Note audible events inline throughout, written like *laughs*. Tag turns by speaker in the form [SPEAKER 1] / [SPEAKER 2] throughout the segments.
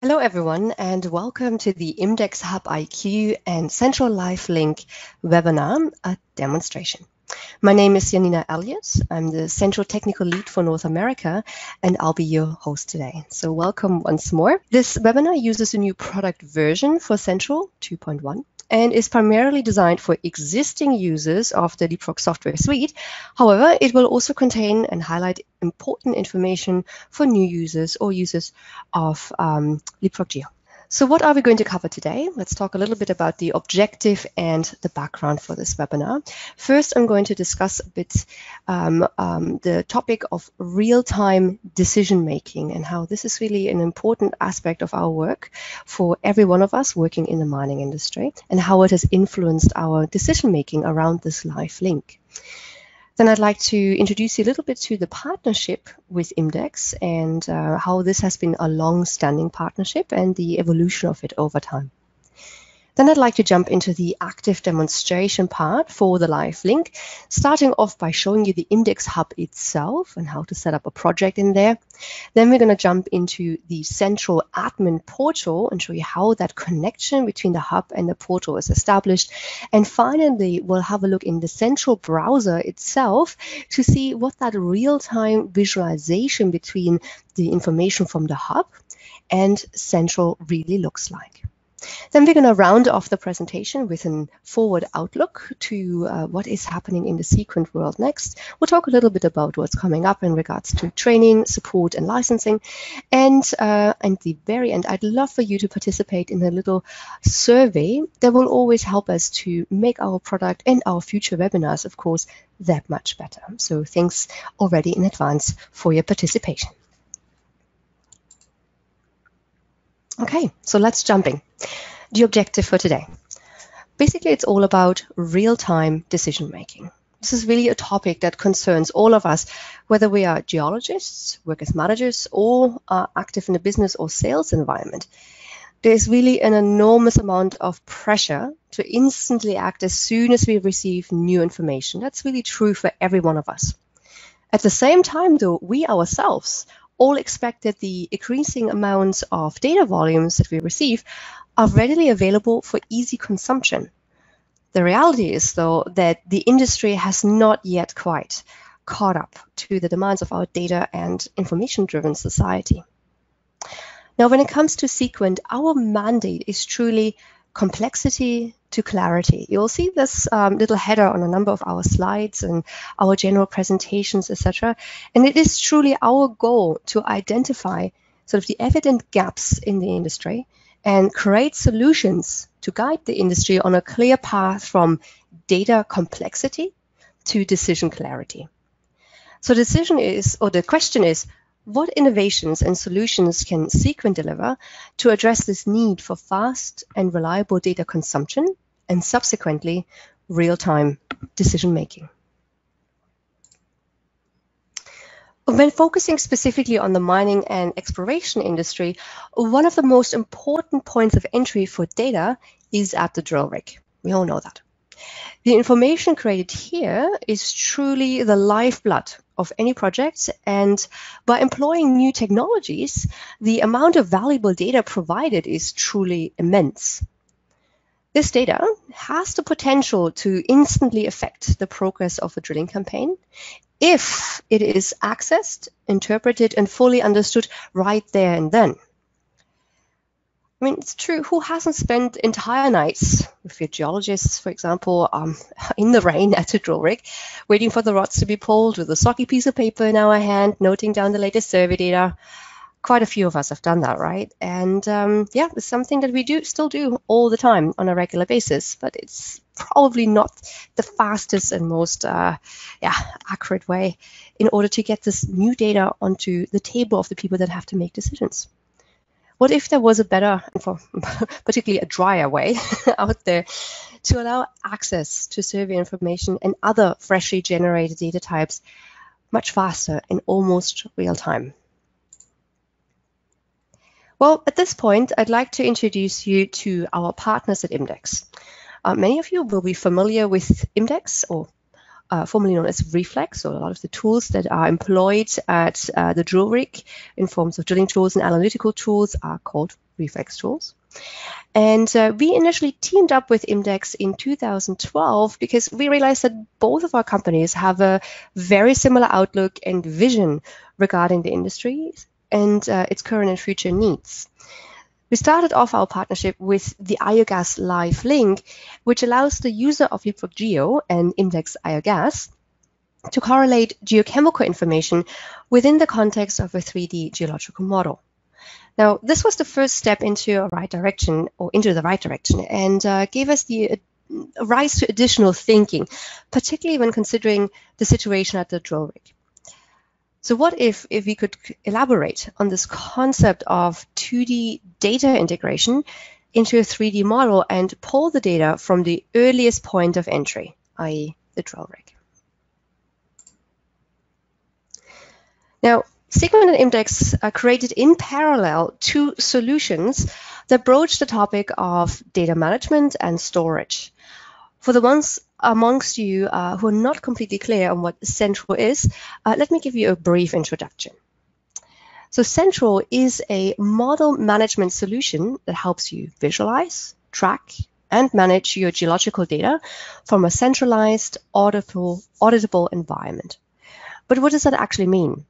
[SPEAKER 1] Hello, everyone, and welcome to the IMDEX Hub IQ and Central Live Link webinar, a demonstration. My name is Janina Elliott. I'm the Central Technical Lead for North America, and I'll be your host today. So welcome once more. This webinar uses a new product version for Central 2.1 and is primarily designed for existing users of the Leapfrog software suite. However, it will also contain and highlight important information for new users or users of um, Leapfrog Geo. So what are we going to cover today? Let's talk a little bit about the objective and the background for this webinar. First, I'm going to discuss a bit um, um, the topic of real-time decision-making and how this is really an important aspect of our work for every one of us working in the mining industry and how it has influenced our decision-making around this live link. Then I'd like to introduce you a little bit to the partnership with IMDEX and uh, how this has been a long-standing partnership and the evolution of it over time. Then I'd like to jump into the active demonstration part for the live link, starting off by showing you the IMDEX Hub itself and how to set up a project in there. Then we're going to jump into the central admin portal and show you how that connection between the hub and the portal is established. And finally, we'll have a look in the central browser itself to see what that real-time visualization between the information from the hub and central really looks like. Then we're going to round off the presentation with a forward outlook to uh, what is happening in the Seequent world next. We'll talk a little bit about what's coming up in regards to training, support, and licensing. And uh, at the very end, I'd love for you to participate in a little survey that will always help us to make our product and our future webinars, of course, that much better. So thanks already in advance for your participation. Okay, so let's jump in. The objective for today. Basically, it's all about real-time decision making. This is really a topic that concerns all of us, whether we are geologists, work as managers, or are active in the business or sales environment. There's really an enormous amount of pressure to instantly act as soon as we receive new information. That's really true for every one of us. At the same time, though, we ourselves all expect that the increasing amounts of data volumes that we receive are readily available for easy consumption. The reality is, though, that the industry has not yet quite caught up to the demands of our data and information-driven society. Now, when it comes to Seequent, our mandate is truly complexity to clarity. You'll see this um, little header on a number of our slides and our general presentations, etc. And it is truly our goal to identify sort of the evident gaps in the industry and create solutions to guide the industry on a clear path from data complexity to decision clarity. So decision is, or the question is, what innovations and solutions can Seequent deliver to address this need for fast and reliable data consumption and subsequently real-time decision making? When focusing specifically on the mining and exploration industry, one of the most important points of entry for data is at the drill rig. We all know that. The information created here is truly the lifeblood of any project. And by employing new technologies, the amount of valuable data provided is truly immense. This data has the potential to instantly affect the progress of a drilling campaign if it is accessed, interpreted, and fully understood right there and then. I mean, it's true. Who hasn't spent entire nights with your geologists, for example, um, *laughs* in the rain at a drill rig, waiting for the rods to be pulled with a soggy piece of paper in our hand, noting down the latest survey data? Quite a few of us have done that, right? And um, yeah, it's something that we do still do all the time on a regular basis, but it's probably not the fastest and most uh, yeah, accurate way in order to get this new data onto the table of the people that have to make decisions. What if there was a better, *laughs* particularly a drier way *laughs* out there to allow access to survey information and other freshly generated data types much faster in almost real time? Well, at this point, I'd like to introduce you to our partners at IMDEX. Uh, many of you will be familiar with IMDEX or uh, formerly known as Reflex, so a lot of the tools that are employed at uh, the drill rig in forms of drilling tools and analytical tools are called reflex tools. And uh, we initially teamed up with IMDEX in 2012 because we realized that both of our companies have a very similar outlook and vision regarding the industry and uh, its current and future needs. We started off our partnership with the IOGAS Live link, which allows the user of Leapfrog Geo and IMDEX IOGAS to correlate geochemical information within the context of a 3D geological model. Now, this was the first step into a right direction or into the right direction and uh, gave us the uh, rise to additional thinking, particularly when considering the situation at the drill rig. So what if, if we could elaborate on this concept of 2D data integration into a 3D model and pull the data from the earliest point of entry, i.e. the drill rig. Now, Seequent and IMDEX uh, created in parallel two solutions that broach the topic of data management and storage. For the ones amongst you uh, who are not completely clear on what Central is, uh, let me give you a brief introduction. So Central is a model management solution that helps you visualize, track, and manage your geological data from a centralized, auditable, auditable environment. But what does that actually mean?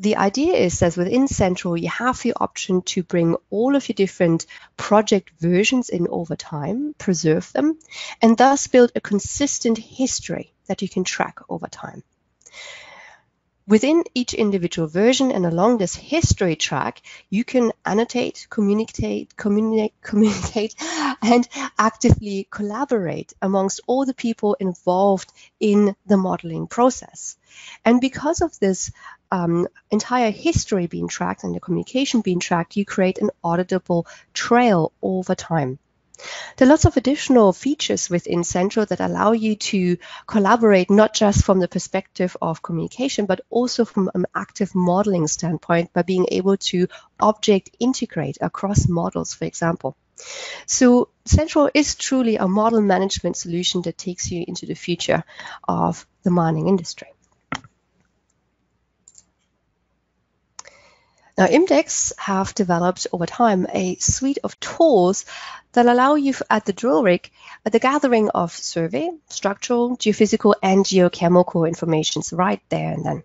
[SPEAKER 1] The idea is that within Central, you have the option to bring all of your different project versions in over time, preserve them, and thus build a consistent history that you can track over time. Within each individual version and along this history track, you can annotate, communicate, communicate, *laughs* communicate, and actively collaborate amongst all the people involved in the modeling process. And because of this um, entire history being tracked and the communication being tracked, you create an auditable trail over time. There are lots of additional features within Central that allow you to collaborate not just from the perspective of communication, but also from an active modeling standpoint by being able to object integrate across models, for example. So Central is truly a model management solution that takes you into the future of the mining industry. Now, IMDEX have developed over time a suite of tools that allow you at the drill rig at the gathering of survey, structural, geophysical, and geochemical information right there and then.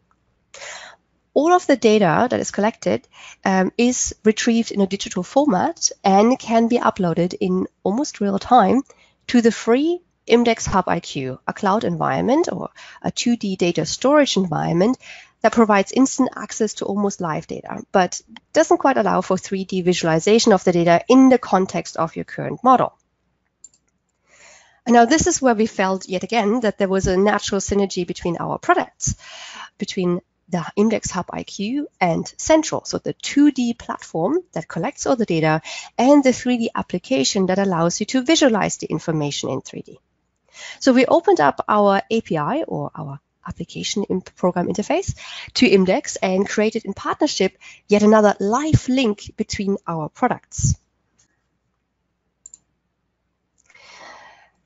[SPEAKER 1] All of the data that is collected um, is retrieved in a digital format and can be uploaded in almost real time to the free IMDEX Hub IQ, a cloud environment or a 2D data storage environment that provides instant access to almost live data, but doesn't quite allow for 3D visualization of the data in the context of your current model. And now this is where we felt yet again that there was a natural synergy between our products, between the IMDEX Hub IQ and Central, so the 2D platform that collects all the data and the 3D application that allows you to visualize the information in 3D. So we opened up our API or our application in program interface to IMDEX and created in partnership yet another live link between our products.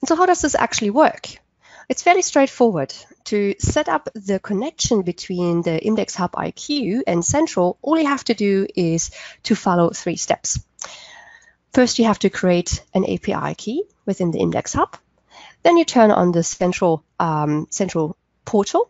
[SPEAKER 1] And so how does this actually work? It's fairly straightforward. To set up the connection between the IMDEX Hub IQ and Central, all you have to do is to follow three steps. First, you have to create an API key within the IMDEX Hub. Then you turn on the central, um, central portal,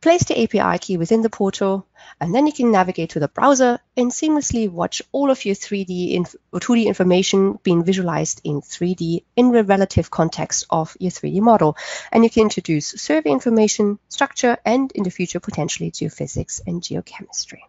[SPEAKER 1] place the API key within the portal, and then you can navigate to the browser and seamlessly watch all of your 3D inf- or 2D information being visualized in 3D in the relative context of your 3D model. And you can introduce survey information, structure, and in the future, potentially geophysics and geochemistry.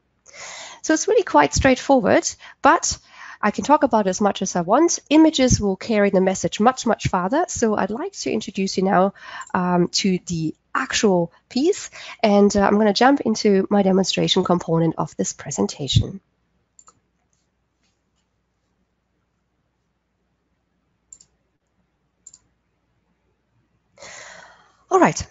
[SPEAKER 1] So it's really quite straightforward, but I can talk about as much as I want. Images will carry the message much, much farther. So I'd like to introduce you now um, to the actual piece. And uh, I'm going to jump into my demonstration component of this presentation. All right,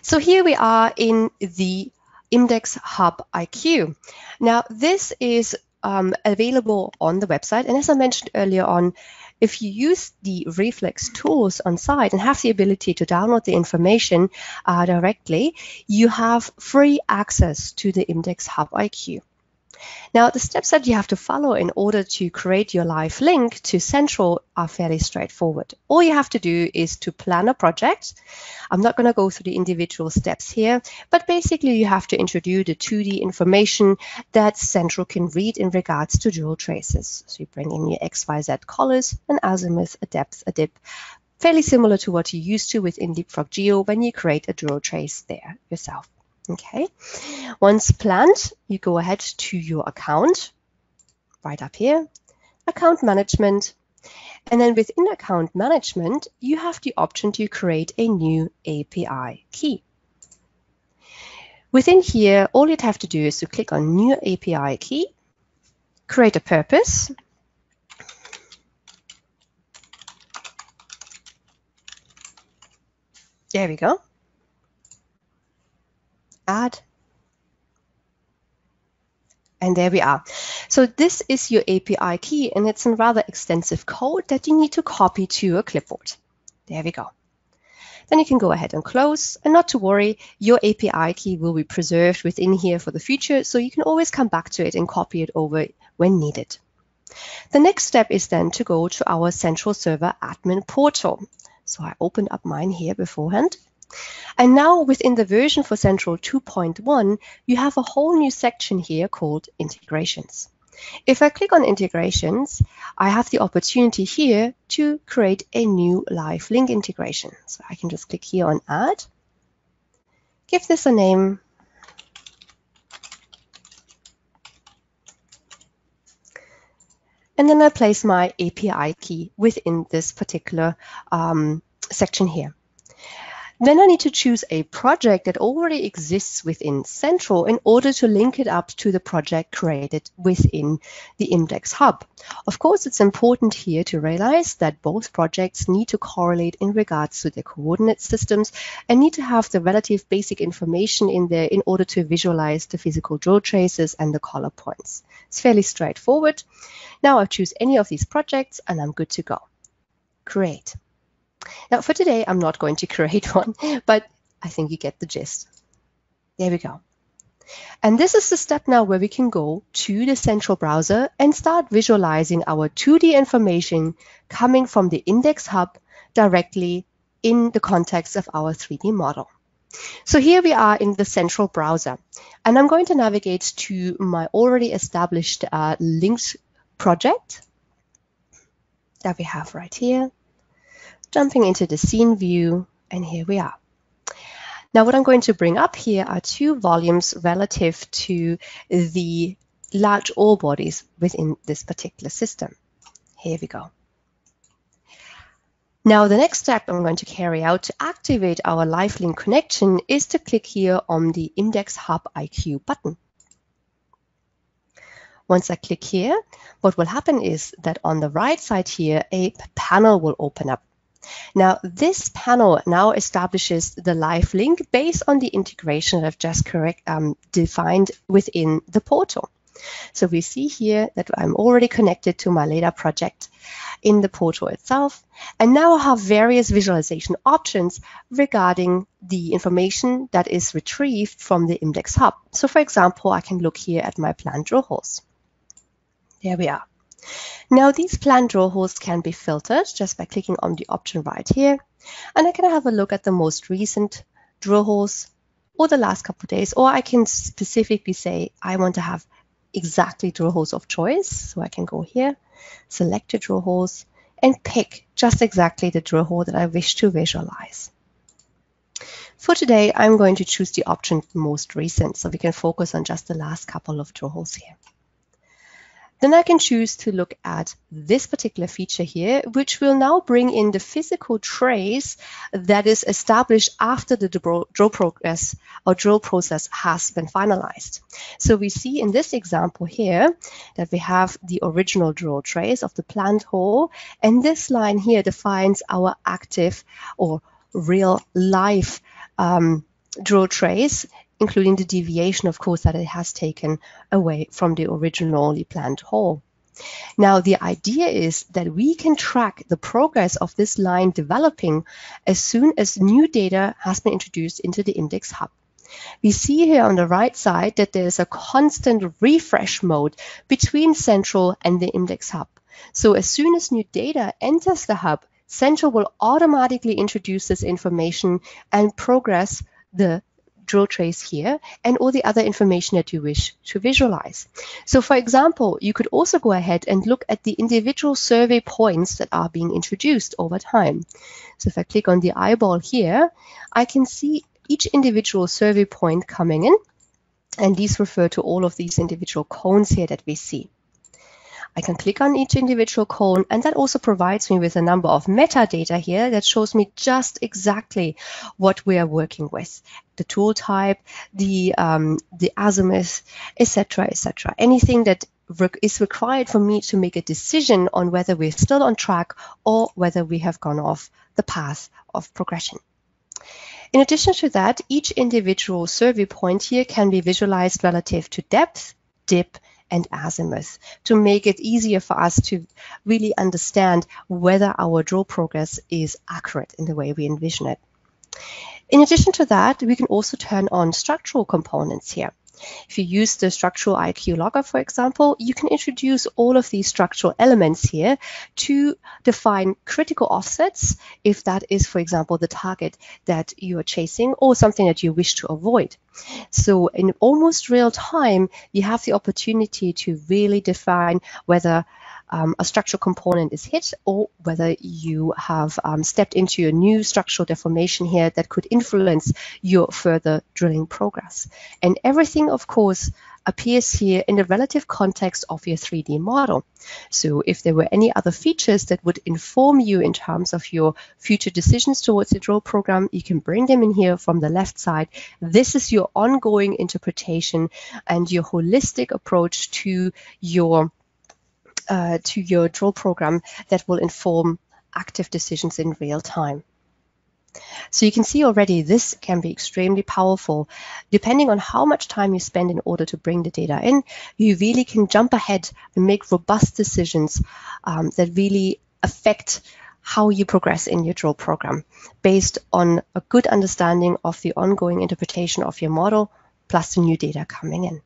[SPEAKER 1] so here we are in the IMDEX Hub IQ. Now, this is um, available on the website. And as I mentioned earlier on, if you use the reflex tools on site and have the ability to download the information uh, directly, you have free access to the IMDEX Hub IQ. Now, the steps that you have to follow in order to create your live link to Central are fairly straightforward. All you have to do is to plan a project. I'm not going to go through the individual steps here, but basically you have to introduce the 2D information that Central can read in regards to drill traces. So you bring in your XYZ collars, an azimuth, a depth, a dip, fairly similar to what you used to within Leapfrog Geo when you create a drill trace there yourself. Okay, once planned, you go ahead to your account, right up here, account management. And then within account management, you have the option to create a new API key. Within here, all you'd have to do is to click on new API key, create a purpose, There we go add. And there we are. So this is your API key, and it's a rather extensive code that you need to copy to a clipboard. There we go. Then you can go ahead and close. And not to worry, your API key will be preserved within here for the future, so you can always come back to it and copy it over when needed. The next step is then to go to our central server admin portal. So I opened up mine here beforehand. And now within the version for Central 2.1, you have a whole new section here called integrations. If I click on integrations, I have the opportunity here to create a new live link integration. So I can just click here on add, give this a name, and then I place my API key within this particular um, section here. Then I need to choose a project that already exists within Central in order to link it up to the project created within the IMDEX Hub. Of course, it's important here to realize that both projects need to correlate in regards to their coordinate systems and need to have the relative basic information in there in order to visualize the physical drill traces and the collar points. It's fairly straightforward. Now I choose any of these projects and I'm good to go. Create. Now for today, I'm not going to create *laughs* one, but I think you get the gist. There we go. And this is the step now where we can go to the central browser and start visualizing our 2D information coming from the IMDEX Hub directly in the context of our 3D model. So here we are in the central browser, and I'm going to navigate to my already established uh, links project that we have right here jumping into the scene view, and here we are. Now what I'm going to bring up here are two volumes relative to the large ore bodies within this particular system. Here we go. Now the next step I'm going to carry out to activate our LiveLink connection is to click here on the IMDEX Hub IQ button. Once I click here, what will happen is that on the right side here, a panel will open up. Now, this panel now establishes the live link based on the integration that I've just correct, um, defined within the portal. So we see here that I'm already connected to my LADA project in the portal itself. And now I have various visualization options regarding the information that is retrieved from the IMDEX Hub. So for example, I can look here at my planned drill holes. There we are. Now these planned drill holes can be filtered just by clicking on the option right here. And I can have a look at the most recent drill holes or the last couple of days, or I can specifically say I want to have exactly drill holes of choice. So I can go here, select the drill holes, and pick just exactly the drill hole that I wish to visualize. For today, I'm going to choose the option most recent, so we can focus on just the last couple of drill holes here. Then I can choose to look at this particular feature here, which will now bring in the physical trace that is established after the drill progress or drill process has been finalized. So we see in this example here that we have the original drill trace of the planned hole, and this line here defines our active or real life um, drill trace including the deviation, of course, that it has taken away from the originally planned hole. Now, the idea is that we can track the progress of this line developing as soon as new data has been introduced into the IMDEX hub. We see here on the right side that there's a constant refresh mode between Central and the IMDEX Hub. So as soon as new data enters the hub, Central will automatically introduce this information and progress the drill trace here and all the other information that you wish to visualize. So for example, you could also go ahead and look at the individual survey points that are being introduced over time. So if I click on the eyeball here, I can see each individual survey point coming in and these refer to all of these individual cones here that we see. I can click on each individual cone and that also provides me with a number of metadata here that shows me just exactly what we are working with. The tool type, the, um, the azimuth, etc., etc. Anything that is required for me to make a decision on whether we're still on track or whether we have gone off the path of progression. In addition to that, each individual survey point here can be visualized relative to depth, dip, and azimuth to make it easier for us to really understand whether our drill progress is accurate in the way we envision it. In addition to that, we can also turn on structural components here. If you use the structural IQ logger, for example, you can introduce all of these structural elements here to define critical offsets if that is, for example, the target that you are chasing or something that you wish to avoid. So in almost real time, you have the opportunity to really define whether um, a structural component is hit or whether you have um, stepped into a new structural deformation here that could influence your further drilling progress. And everything, of course, appears here in the relative context of your 3D model. So if there were any other features that would inform you in terms of your future decisions towards the drill program, you can bring them in here from the left side. This is your ongoing interpretation and your holistic approach to your uh, to your drill program that will inform active decisions in real time. So you can see already this can be extremely powerful. Depending on how much time you spend in order to bring the data in, you really can jump ahead and make robust decisions um, that really affect how you progress in your drill program based on a good understanding of the ongoing interpretation of your model plus the new data coming in.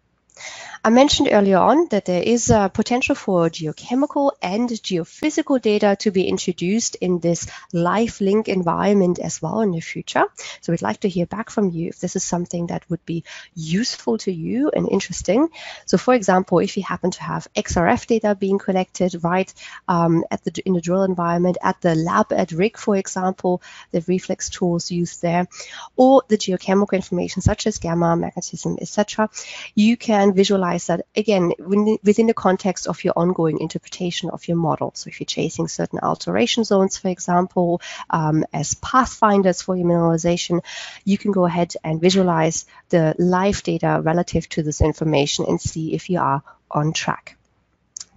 [SPEAKER 1] I mentioned earlier on that there is a potential for geochemical and geophysical data to be introduced in this live link environment as well in the future. So we'd like to hear back from you if this is something that would be useful to you and interesting. So for example, if you happen to have XRF data being collected right um, at the in the drill environment at the lab at rig, for example, the reflex tools used there, or the geochemical information such as gamma, magnetism, etc., you can visualize that again within the context of your ongoing interpretation of your model. So if you're chasing certain alteration zones, for example, um, as pathfinders for your mineralization, you can go ahead and visualize the live data relative to this information and see if you are on track.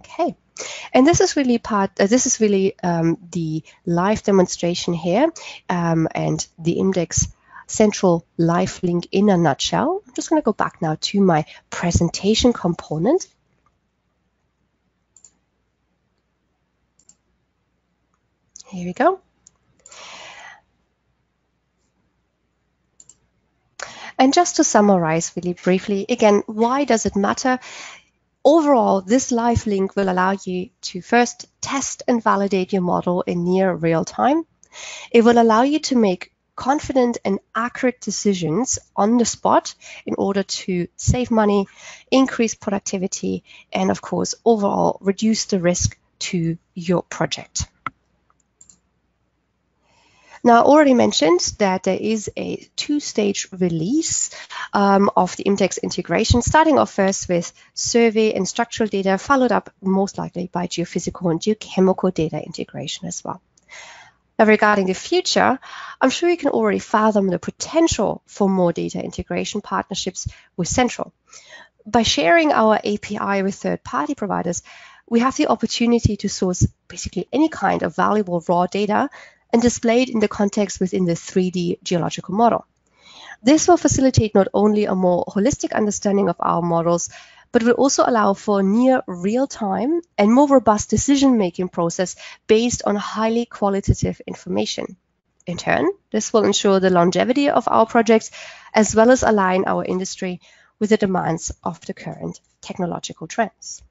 [SPEAKER 1] Okay. And this is really part, uh, this is really um, the live demonstration here um, and the Imdex central live link in a nutshell. I'm just going to go back now to my presentation component. Here we go. And just to summarize really briefly, again, why does it matter? Overall, this live link will allow you to first test and validate your model in near real time. It will allow you to make confident and accurate decisions on the spot in order to save money, increase productivity, and of course, overall reduce the risk to your project. Now, I already mentioned that there is a two-stage release um, of the Imdex integration, starting off first with survey and structural data, followed up most likely by geophysical and geochemical data integration as well. Regarding the future, I'm sure you can already fathom the potential for more data integration partnerships with Central. By sharing our API with third-party providers, we have the opportunity to source basically any kind of valuable raw data and display it in the context within the 3D geological model. This will facilitate not only a more holistic understanding of our models, but will also allow for near real-time and more robust decision-making process based on highly qualitative information. In turn, this will ensure the longevity of our projects as well as align our industry with the demands of the current technological trends.